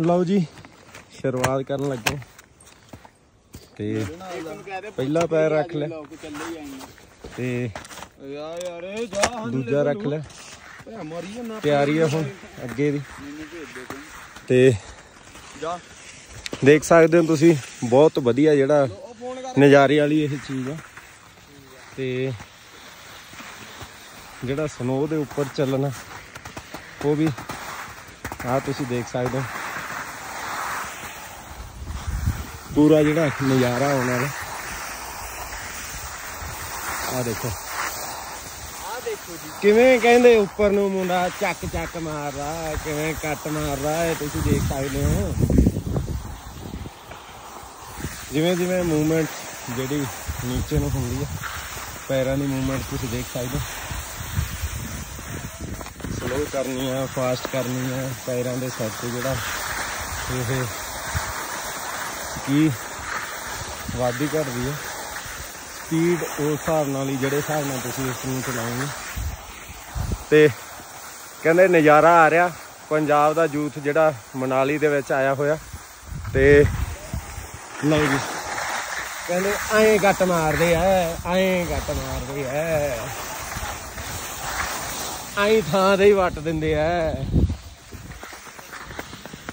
ਲਓ ਜੀ, ਸ਼ੁਰੂਆਤ ਕਰਨ ਲੱਗੇ। ਤੇ ਪਹਿਲਾ ਪੈਰ ਰੱਖ ਲੈ। ਤੇ ਦੂਜਾ ਰੱਖ ਲੈ। ਭੈ ਤਿਆਰੀ ਆ ਹੁਣ ਅੱਗੇ ਦੀ। ਤੇ ਦੇਖ ਸਕਦੇ ਹੋ ਤੁਸੀਂ, ਬਹੁਤ ਵਧੀਆ ਜਿਹੜਾ ਨਜ਼ਾਰੇ ਵਾਲੀ ਇਹ ਚੀਜ਼ ਆ। ਤੇ ਜਿਹੜਾ ਸਨੋ ਦੇ ਉੱਪਰ ਚੱਲਣਾ, ਉਹ ਵੀ ਆ ਤੁਸੀਂ ਦੇਖ ਸਕਦੇ ਹੋ। ਪੂਰਾ ਜਿਹੜਾ ਨਜ਼ਾਰਾ ਆਉਣਾ ਹੈ ਆ ਦੇਖੋ। ਆ ਦੇਖੋ ਜੀ। ਕਿਵੇਂ ਕਹਿੰਦੇ ਉੱਪਰ ਨੂੰ ਮੁੰਡਾ ਚੱਕ ਚੱਕ ਮਾਰਦਾ ਕਿਵੇਂ ਕੱਟ ਮਾਰਦਾ ਹੈ ਤੁਸੀਂ ਦੇਖ ਸਕਦੇ ਹੋ। ਜਿਵੇਂ ਜਿਵੇਂ ਮੂਵਮੈਂਟ ਜਿਹੜੀ ਨੀਚੇ ਨੂੰ ਹੁੰਦੀ ਹੈ ਪੈਰਾਂ ਦੀ ਮੂਵਮੈਂਟ ਤੁਸੀਂ ਦੇਖ ਸਕਦੇ ਹੋ। ਸਲੋ ਕਰਨੀ ਹੈ ਫਾਸਟ ਕਰਨੀ ਹੈ ਪੈਰਾਂ ਦੇ ਸਿਰ ਤੇ ਜਿਹੜਾ ਇਹ ਕੀ ਵਾਦੀ ਘਟਦੀ ਹੈ ਸਪੀਡ ਉਸ ਹਿਸਾਬ ਨਾਲ ਹੀ, ਜਿਹੜੇ ਹਿਸਾਬ ਨਾਲ ਤੁਸੀਂ ਇਸ ਨੂੰ ਚਲਾਓਗੇ। ਤੇ ਕਹਿੰਦੇ ਨਜ਼ਾਰਾ ਆ ਰਿਹਾ, ਪੰਜਾਬ ਦਾ ਯੂਥ ਜਿਹੜਾ ਮਨਾਲੀ ਦੇ ਵਿੱਚ ਆਇਆ ਹੋਇਆ। ਤੇ ਲਓ ਜੀ। ਕਹਿੰਦੇ ਐਂ ਗੱਟ ਮਾਰਦੇ ਐ ਐਂ ਗੱਟ ਮਾਰਦੇ ਐ ਐਂ ਥਾਂ ਤੇ ਹੀ ਵੱਟ ਦਿੰਦੇ ਐ